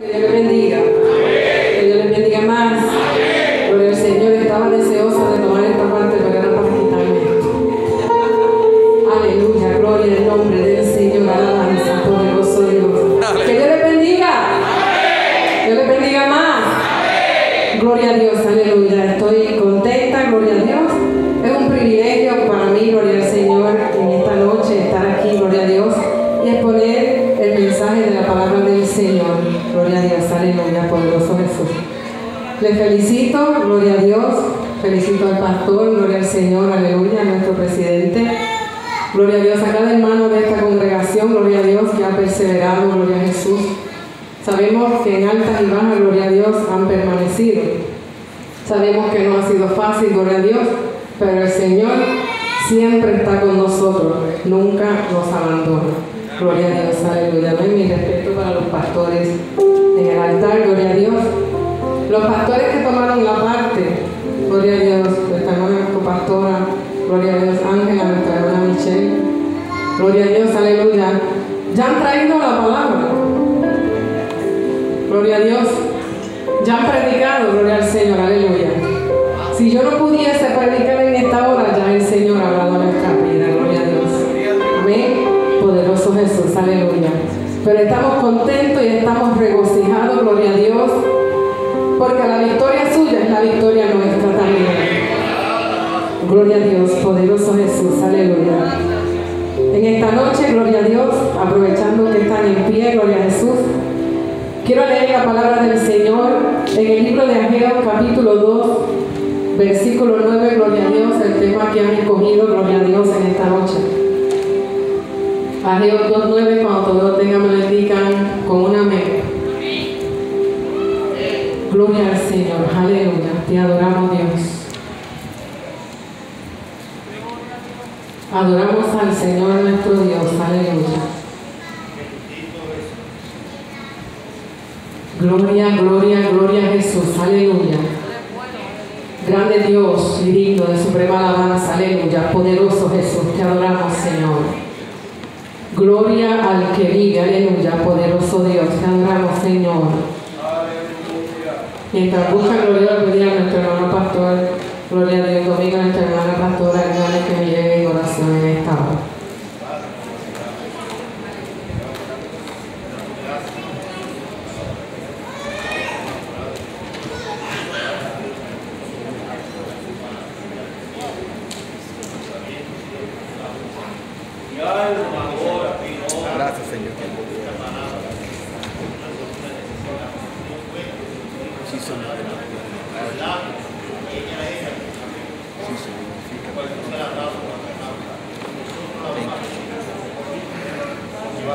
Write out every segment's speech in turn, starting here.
Que Dios le bendiga. Que Dios le bendiga más. Porque el Señor estaba deseoso de tomar esta parte, para quitarme esto. Aleluya, gloria al nombre del Señor, alabanza, poderoso Dios. Que Dios le bendiga. Dios le bendiga más. Gloria a Dios, aleluya. Estoy contenta, gloria a Dios. Le felicito, gloria a Dios, felicito al pastor, gloria al Señor, aleluya, a nuestro presidente. Gloria a Dios a cada hermano de esta congregación, gloria a Dios que ha perseverado, gloria a Jesús. Sabemos que en altas y bajas, gloria a Dios, han permanecido. Sabemos que no ha sido fácil, gloria a Dios, pero el Señor siempre está con nosotros, nunca nos abandona. Gloria a Dios, aleluya. Mi respeto para los pastores en el altar, gloria a Dios. Los pastores que tomaron la Adoramos al Señor nuestro Dios, aleluya. Gloria, gloria, gloria a Jesús, aleluya. Grande Dios digno de suprema alabanza, aleluya. Poderoso Jesús, te adoramos, Señor. Gloria al que vive, aleluya. Poderoso Dios, te adoramos, Señor. Mientras busca gloria pedir a nuestro hermano pastor, gloria a Dios conmigo, a nuestra hermana pastora, ayúdame que me lleve en oración en esta hora. Gracias, Señor. Sí, Señor. Sí, Señor. Thank you. Gracias.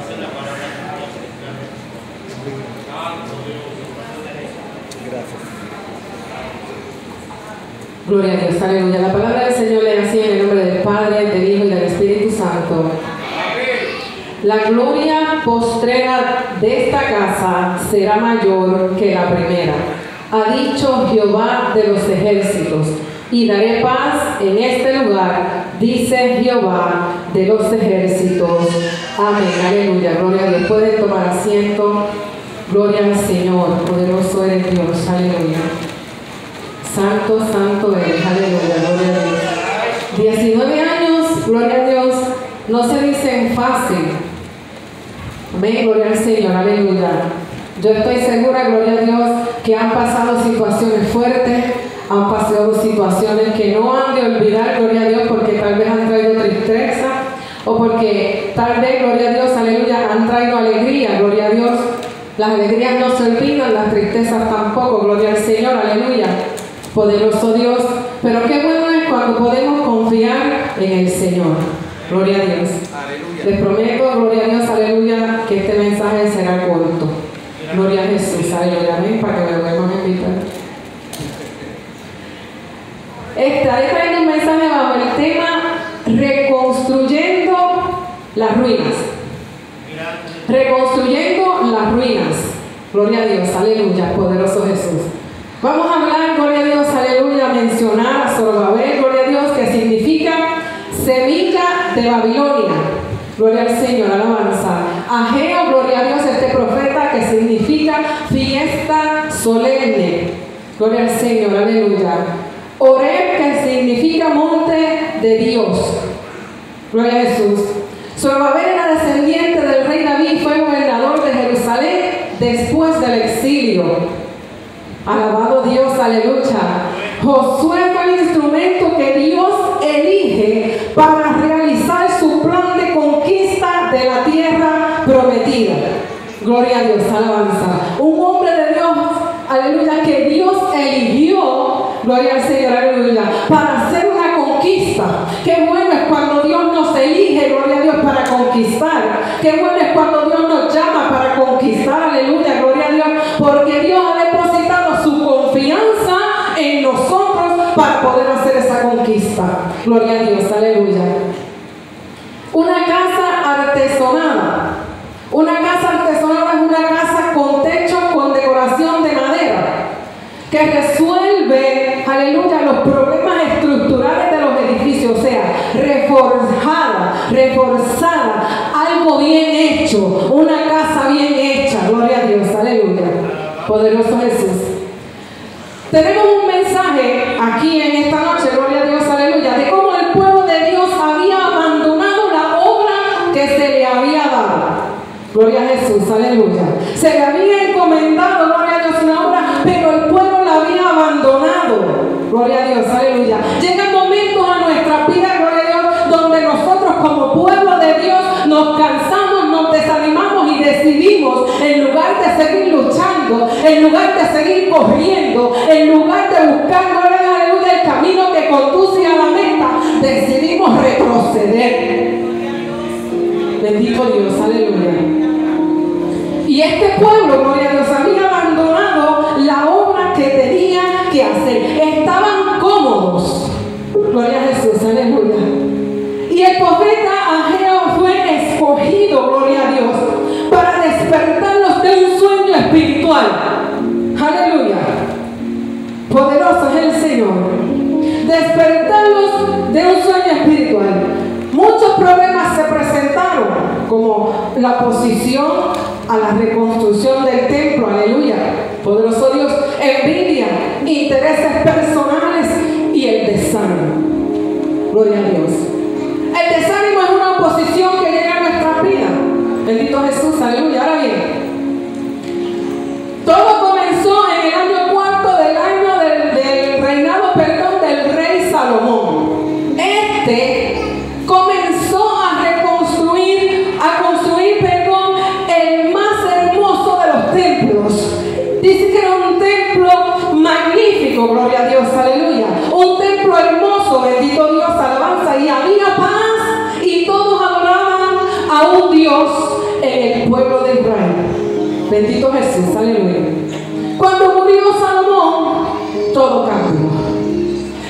Gloria a Dios, aleluya. La palabra del Señor le así en el nombre del Padre, del Hijo y del Espíritu Santo. La gloria postrera de esta casa será mayor que la primera, ha dicho Jehová de los ejércitos, y daré paz en este lugar, dice Jehová de los ejércitos. Amén, aleluya, gloria a Dios. Pueden tomar asiento, gloria al Señor, poderoso eres Dios, aleluya. Santo, santo eres, aleluya, gloria a Dios. 19 años, gloria a Dios, no se dicen fácil. Amén, gloria al Señor, aleluya. Yo estoy segura, gloria a Dios, que han pasado situaciones fuertes, han pasado situaciones que no han de olvidar, gloria a Dios, porque tal vez han traído tristeza, o porque tal vez, gloria a Dios, aleluya, han traído alegría, gloria a Dios. Las alegrías no se olvidan, las tristezas tampoco, gloria al Señor, aleluya. Poderoso Dios, pero qué bueno es cuando podemos confiar en el Señor. Gloria a Dios. Les prometo, gloria a Dios, aleluya, que este mensaje será corto. Gloria a Jesús, aleluya, amén, para que me volvamos a invitar. Estaré trayendo un mensaje bajo el tema Reconstruyendo las ruinas. Reconstruyendo las ruinas. Gloria a Dios, aleluya, poderoso Jesús. Vamos a hablar, gloria a Dios, aleluya, mencionar a Zorobabel, gloria a Dios, que significa semilla de Babilonia. Gloria al Señor, alabanza. Ageo, gloria a Dios, este profeta que significa fiesta solemne. Gloria al Señor, aleluya. Oreb, que significa monte de Dios. Gloria a Jesús. Zorobabel era descendiente del rey David, fue gobernador de Jerusalén después del exilio. Alabado Dios, aleluya. Josué fue el instrumento que Dios elige para realizar su plan de conquista de la tierra prometida. Gloria a Dios, alabanza. Un hombre de Dios, aleluya, que Dios eligió, gloria al Señor, aleluya, para hacer una conquista. Qué bueno es cuando Dios nos elige, gloria a Dios, para conquistar. Qué bueno es cuando Dios nos Gloria a Dios, aleluya. Una casa artesonada. Una casa artesonada es una casa con techo con decoración de madera que resuelve, aleluya, los problemas estructurales de los edificios, o sea, reforzada, reforzada, algo bien hecho, una casa bien hecha, gloria a Dios, aleluya, poderoso Jesús. Tenemos un mensaje aquí en esta noche, gloria a Dios, Gloria a Jesús, aleluya. Se le había encomendado, gloria a Dios, una obra, pero el pueblo la había abandonado. Gloria a Dios, aleluya. Llegan momentos a nuestra vida, gloria a Dios, donde nosotros como pueblo de Dios nos cansamos, nos desanimamos y decidimos, en lugar de seguir luchando, en lugar de seguir corriendo, en lugar de buscar, gloria a Dios, aleluya, el camino que conduce a la meta, decidimos retroceder. Bendito Dios, aleluya. Y este pueblo, gloria a Dios, había abandonado la obra que tenía que hacer. Estaban cómodos. Gloria a Jesús, aleluya. Y el profeta Ageo fue escogido, gloria a Dios, para despertarlos de un sueño espiritual. Aleluya. Poderoso es el Señor. Despertarlos de un sueño espiritual. Muchos problemas como la posición a la reconstrucción del templo, aleluya. Poderoso Dios, envidia, intereses personales y el desánimo. Gloria a Dios. El desánimo es una oposición que llega a nuestra vida. Bendito Jesús, aleluya. Ahora bien, todo Dios en el pueblo de Israel. Bendito Jesús, aleluya. Cuando murió Salomón, todo cambió.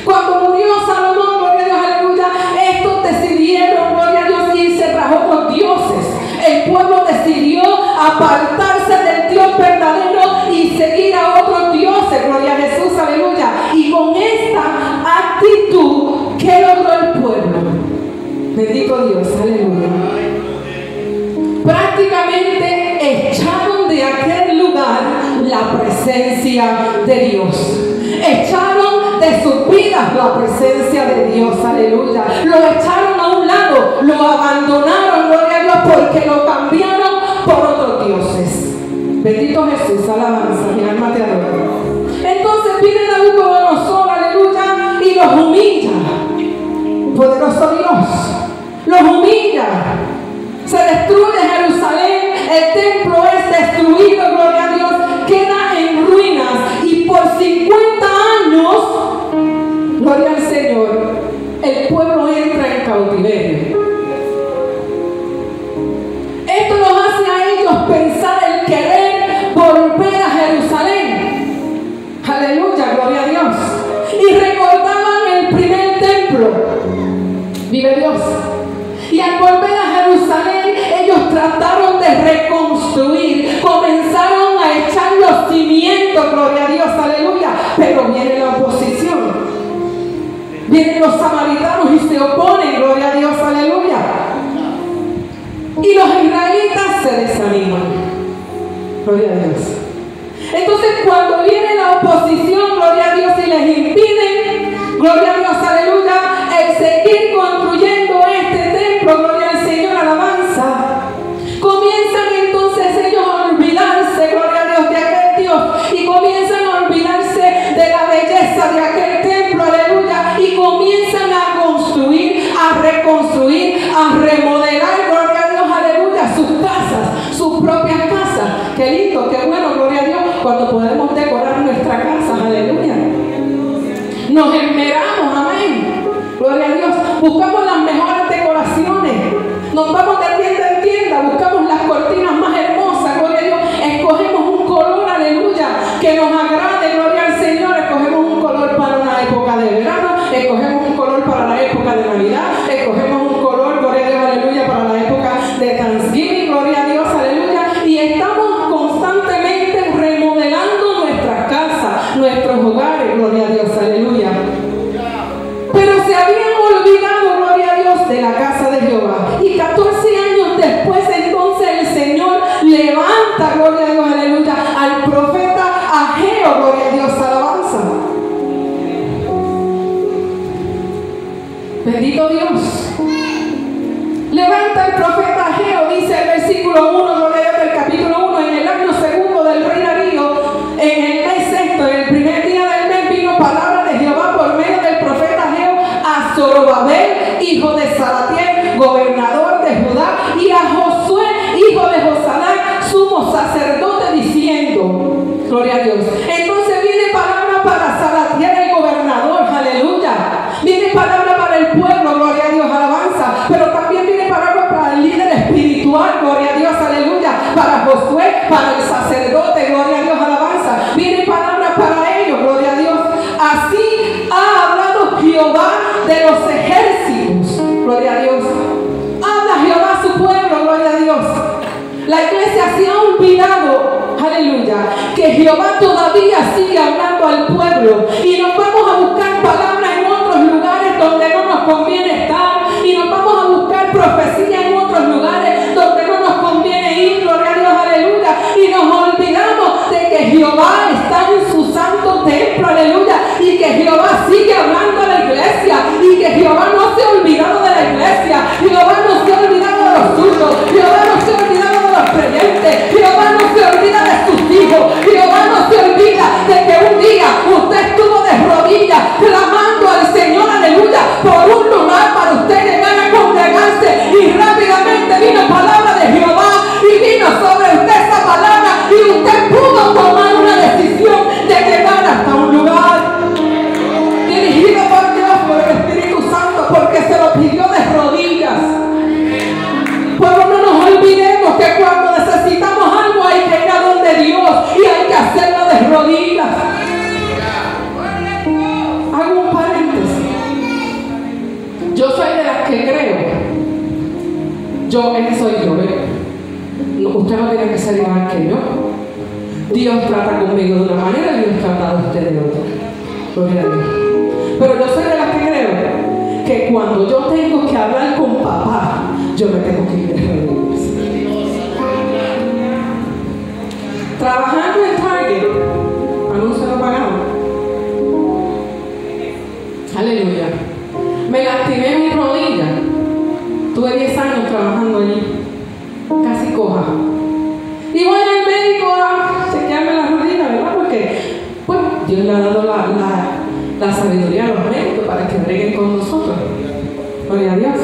Cuando murió Salomón, gloria a Dios, aleluya, estos decidieron, gloria a Dios, irse tras otros dioses. El pueblo decidió apartarse del Dios verdadero y seguir a otros dioses, gloria a Jesús, aleluya. Y con esta actitud, ¿qué logró el pueblo? Bendito Dios, aleluya. Presencia de Dios. Echaron de sus vidas la presencia de Dios, aleluya. Lo echaron a un lado, lo abandonaron, gloria a Dios, porque lo cambiaron por otros dioses. Bendito Jesús, alabanza, mi alma te adora. Entonces viene Nabucodonosor, aleluya, y los humilla. Poderoso Dios, los humilla. Se destruye Jerusalén, el templo es destruido, gloria a Dios, El pueblo entra en cautiverio. Esto nos hace a ellos pensar el querer volver a Jerusalén. Aleluya, gloria a Dios. Y recordaban el primer templo. Vive Dios. Y al volver a Jerusalén, ellos trataron de reconstruir, comenzaron a echar los cimientos, gloria a Dios, aleluya. Pero viene la oposición. Vienen los samaritanos y se oponen, gloria a Dios, aleluya. Y los israelitas se desaniman. Gloria a Dios. Entonces cuando viene la oposición, gloria a Dios, y les impiden, gloria a Dios, aleluya, el seguir construyendo remodelar, gloria a Dios, aleluya, sus casas, sus propias casas. Qué lindo, qué bueno, gloria a Dios, cuando podemos decorar nuestra casa, aleluya. Nos esmeramos, amén. Gloria a Dios. Buscamos las mejores decoraciones. Nos vamos hijo de Salatiel, gobernador de Judá, y a Josué, hijo de Josadán, sumo sacerdote, diciendo, gloria a Dios. Entonces viene palabra para Salatiel, el gobernador, aleluya. Viene palabra para el pueblo, gloria Jehová todavía sigue hablando al pueblo. Y nos vamos a buscar palabras en otros lugares donde no nos conviene estar. Y nos vamos a buscar profecía en otros lugares donde no nos conviene ir, gloria a Dios, aleluya, y nos olvidamos de que Jehová está en su santo templo, aleluya, y que Jehová sigue hablando a la iglesia. Y que Jehová no paquete, pero ah, no se lo pagamos. Aleluya. Me lastimé mi rodilla. Tuve 10 años trabajando allí. Casi coja. Y voy al médico a chequearme la rodilla, ¿verdad? Porque, pues, Dios le ha dado la, la, la sabiduría a los médicos para que breguen con nosotros. Gloria a Dios.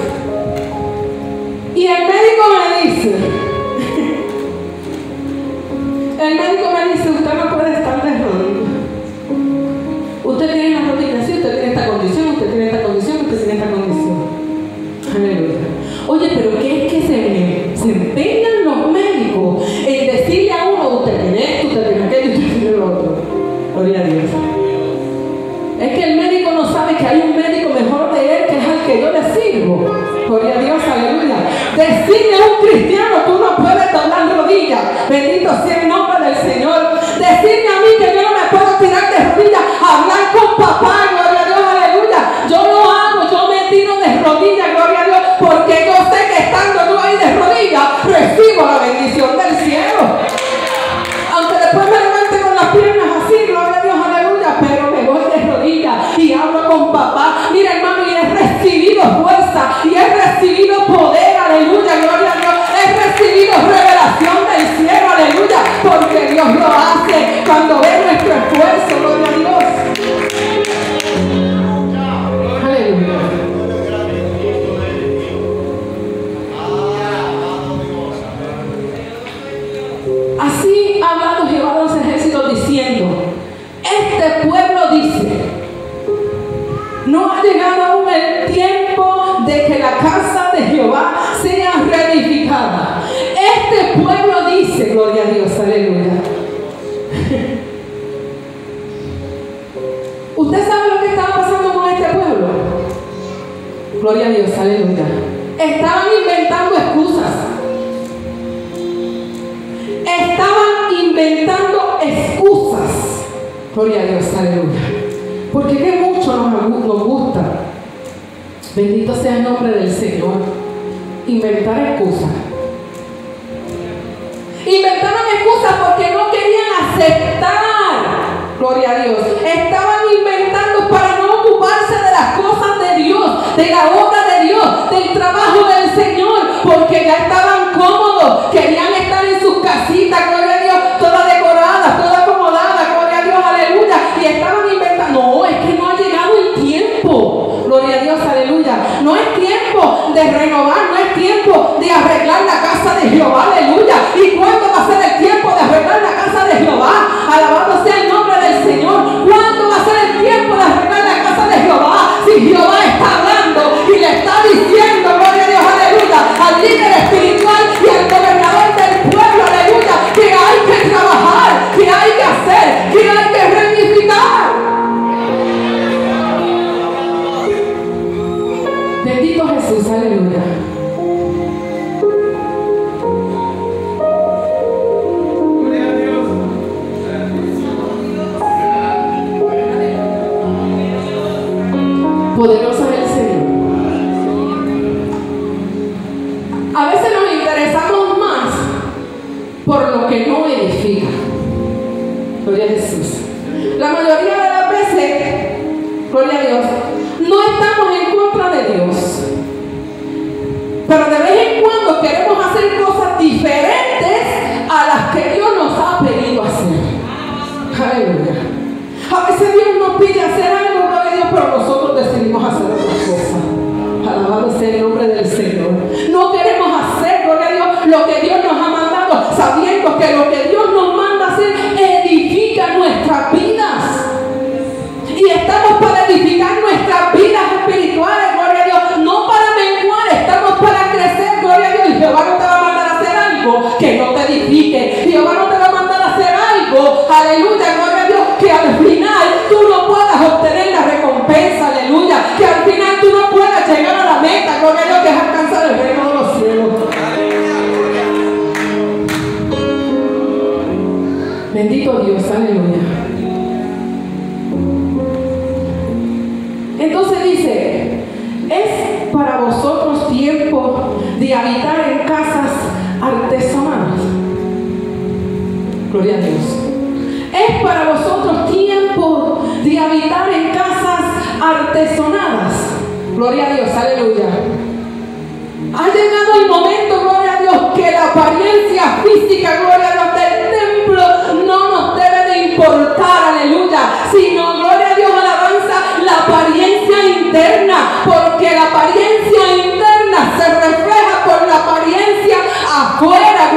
Y el médico me dice, el médico Gloria a Dios, aleluya. Designe un cristiano, tú no puedes doblar rodillas. Bendito sea el nombre del Señor. Designe a mí que yo no me puedo tirar de rodillas, hablar con Gloria a Dios, aleluya. Estaban inventando excusas. Estaban inventando excusas. Gloria a Dios, aleluya. Porque qué mucho nos, nos gusta. Bendito sea el nombre del Señor. Inventar excusas. Inventaron excusas porque no querían aceptar. Gloria a Dios. Estaban de la obra de Dios, del trabajo del Señor, porque ya estaban cómodos. Querían estar en sus casitas, gloria a Dios, toda decorada, toda acomodada, gloria a Dios, aleluya. Y estaban inventando, no, es que no ha llegado el tiempo. Gloria a Dios, aleluya. No es tiempo de renovar, no es tiempo de arreglar la casa de Jehová, aleluya. ¿Y cuándo va a ser el tiempo de arreglar la casa de Jehová? Alabado sea el nombre del Señor. ¿Cuándo va a ser el tiempo de arreglar la casa de Jehová? Si Jehová está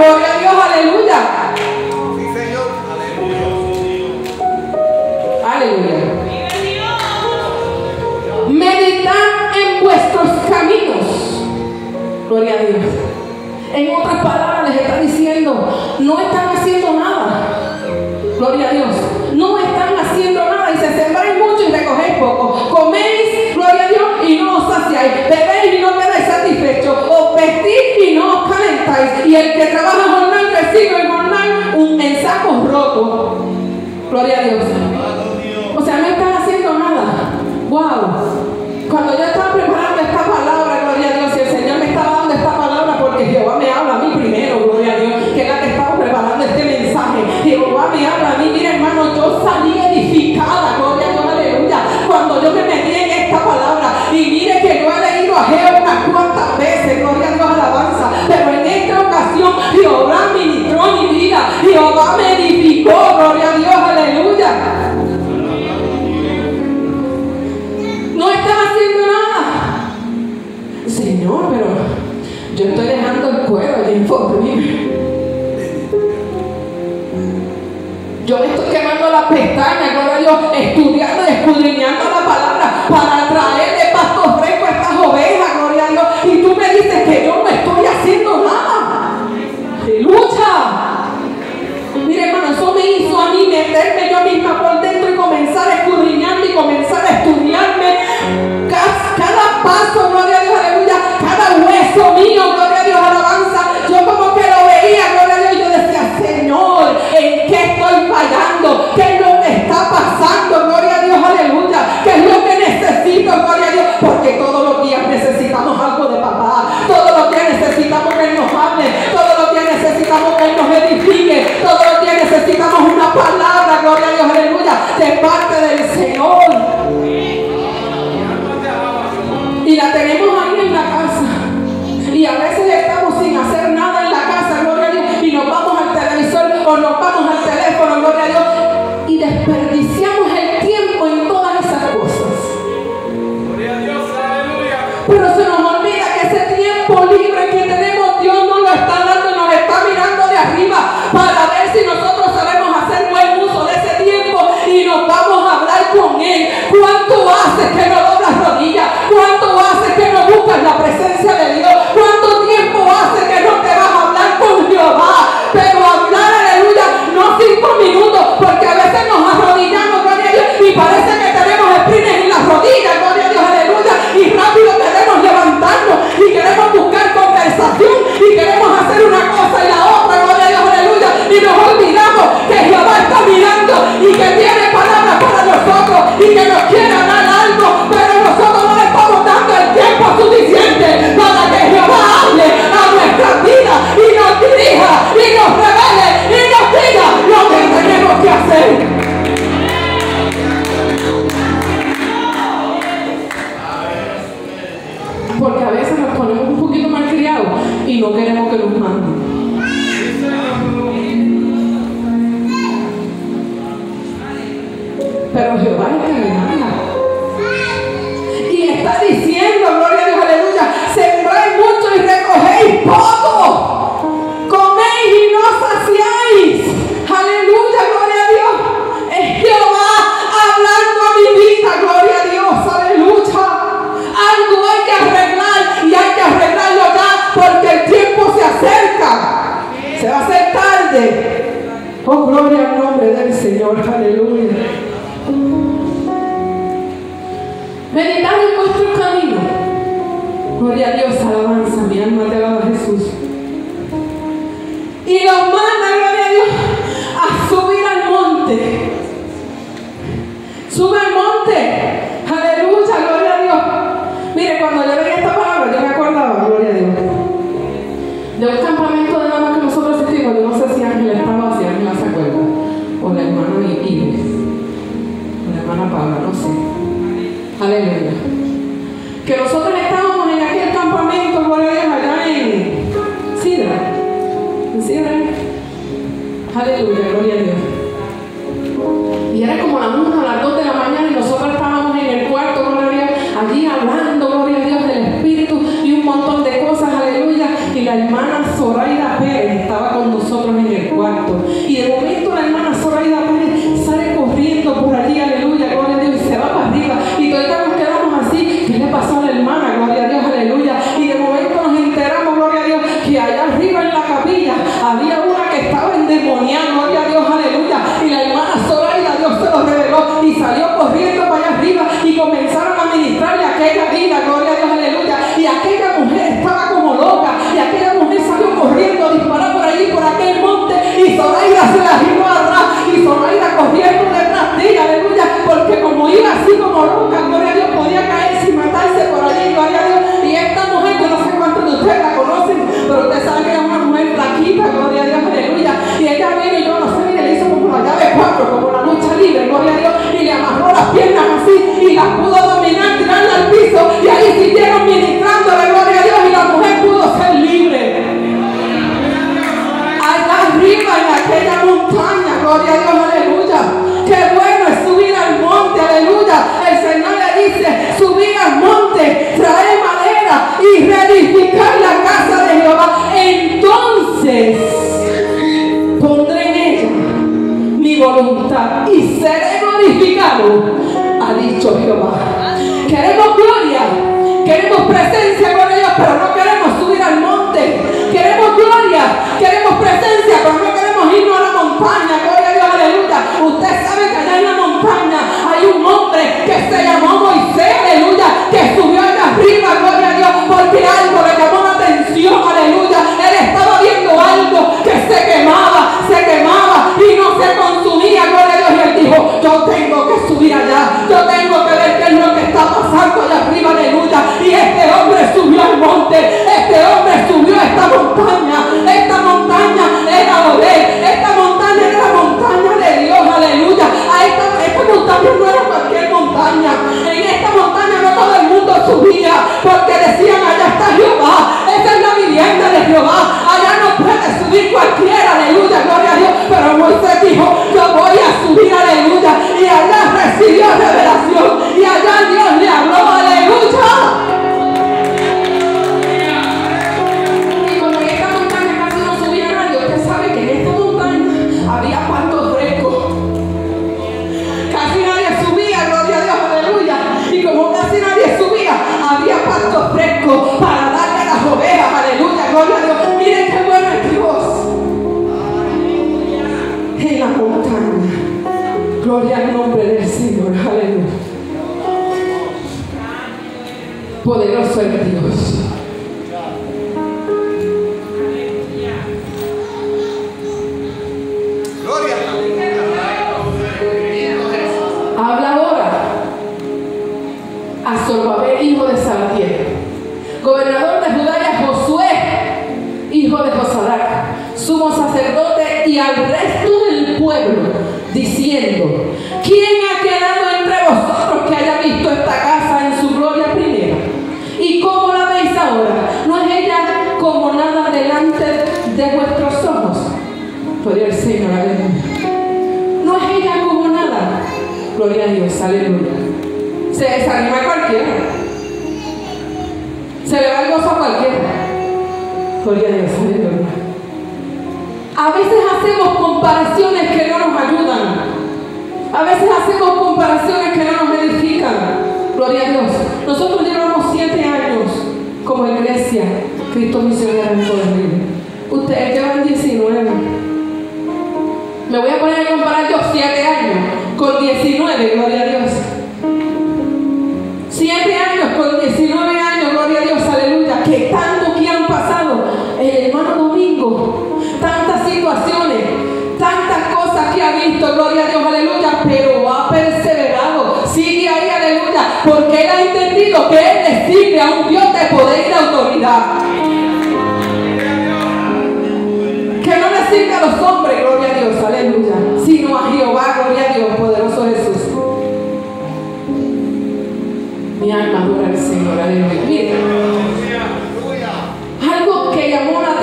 gloria a Dios, aleluya. Aleluya. Meditar en vuestros caminos. Gloria a Dios. En otras palabras les está diciendo, no están haciendo nada. Gloria a Dios. Y el que trabaja jornal recibe jornal un, en sacos rotos. Gloria a Dios. O sea, no están haciendo nada. Wow. Cuando yo estaba preparando esta palabra, gloria a Dios, y el Señor me estaba dando esta palabra porque Jehová me habla a mí primero, gloria a Dios, que es la que estaba preparando este mensaje. Jehová me habla a mí, mira hermano, yo salí edificada, gloria Dios, estudiando y parte Meditar en vuestro camino. Gloria a Dios, alabanza, mi alma te alaba Jesús. Y los manos edificar la casa de Jehová, entonces pondré en ella mi voluntad y seré glorificado, ha dicho Jehová. Queremos gloria, queremos presencia con ellos, pero no queremos subir al monte. Queremos gloria, queremos presencia, pero no queremos irnos a la montaña. Gloria a Dios, aleluya. Usted sabe que allá en la montaña hay un hombre que se llamó Moisés, aleluya, que subió allá arriba, gloria a Dios, por tirar quemaba, se quemaba y no se consumía. Gloria. Y él dijo, yo tengo que subir allá. Yo tengo que ver qué es lo que está pasando allá arriba. Aleluya. Y este hombre subió al monte. Este hombre subió a esta montaña. Esta montaña era de Esta montaña era la montaña de Dios. Aleluya. A esta, esta montaña no era cualquier montaña. En esta montaña no todo el mundo subía. Porque decían, allá está Jehová. esta es la vivienda de Jehová. Allá diciendo, ¿quién ha quedado entre vosotros que haya visto esta casa en su gloria primera? ¿Y cómo la veis ahora? ¿No es ella como nada delante de vuestros ojos? Gloria al Señor, aleluya. No es ella como nada. Gloria a Dios, aleluya. Se desanima cualquiera. Se le va el gozo a cualquiera. Gloria a Dios, aleluya. A veces hacemos comparaciones que no nos ayudan. A veces hacemos comparaciones que no nos edifican. Gloria a Dios. Nosotros llevamos siete años como iglesia Cristo Misionero en Pueblo Libre. Ustedes llevan 19. Me voy a poner a comparar yo 7 años con 19, gloria a Dios. 7 años con 19 años, visto, gloria a Dios, aleluya, pero ha perseverado, sigue ahí, aleluya, porque él ha entendido que él le sirve a un Dios de poder y de autoridad. Que no le sirve a los hombres, gloria a Dios, aleluya, sino a Jehová, gloria a Dios, poderoso Jesús. Mi alma adora al Señor, aleluya. Mire, algo que llamó la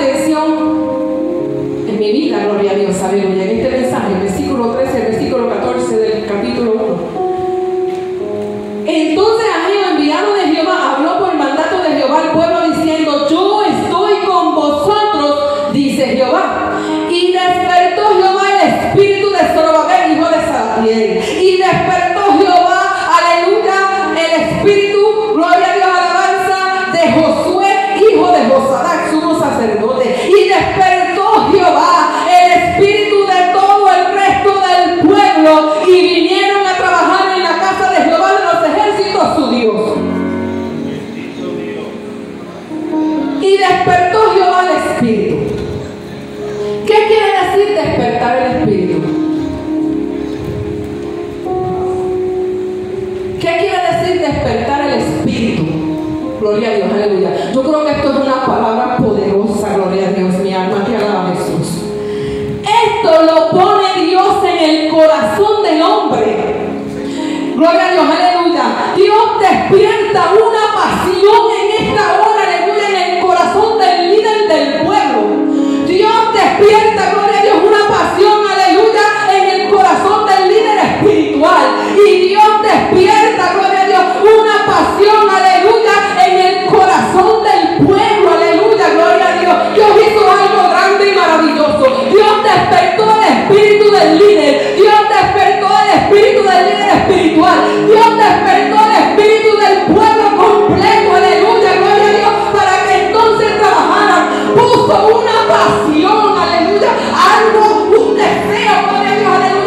Y despertó Jehová el espíritu. ¿Qué quiere decir despertar el espíritu? ¿Qué quiere decir despertar el espíritu? Gloria a Dios, aleluya. Yo creo que esto es una palabra poderosa, gloria a Dios, mi alma que alaba a Jesús. Esto lo pone Dios en el corazón del hombre. Gloria a Dios, aleluya. Dios despierta una pasión líder. Dios despertó el espíritu del líder espiritual. Dios despertó el espíritu del pueblo completo, aleluya, gloria a Dios, para que entonces trabajaran. Puso una pasión, aleluya, algo, un deseo, gloria a Dios, aleluya,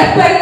después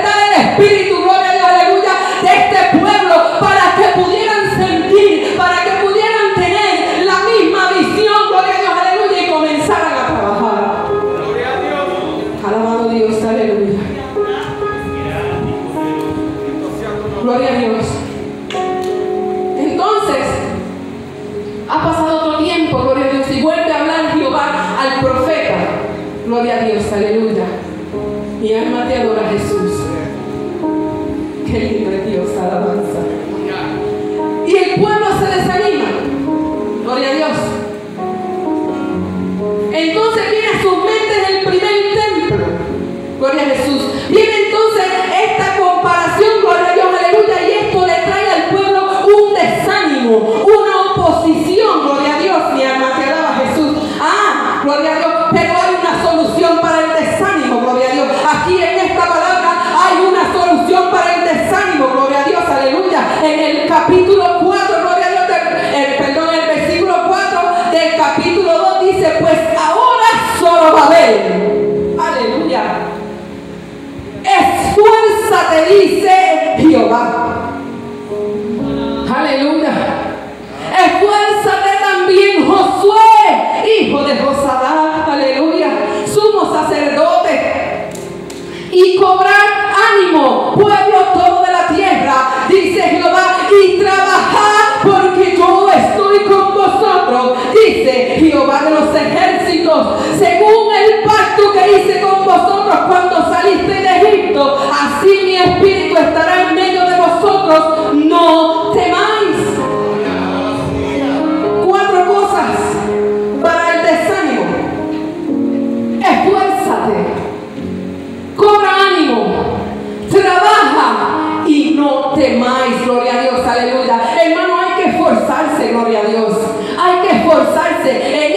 a